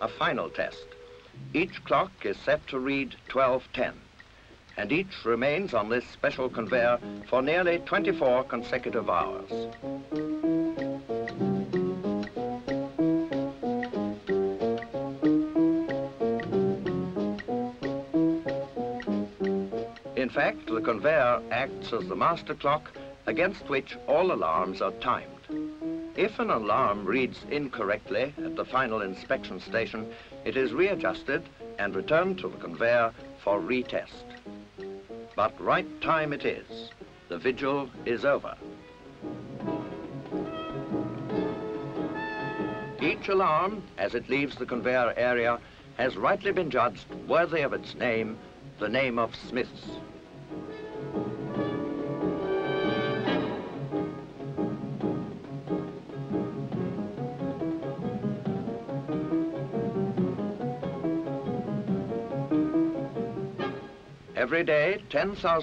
a final test. Each clock is set to read 1210, and each remains on this special conveyor for nearly 24 consecutive hours. In fact, the conveyor acts as the master clock against which all alarms are timed. If an alarm reads incorrectly at the final inspection station, it is readjusted and returned to the conveyor for retest. But right time it is. The vigil is over. Each alarm, as it leaves the conveyor area, has rightly been judged worthy of its name, the name of Smith's. Every day, 10,000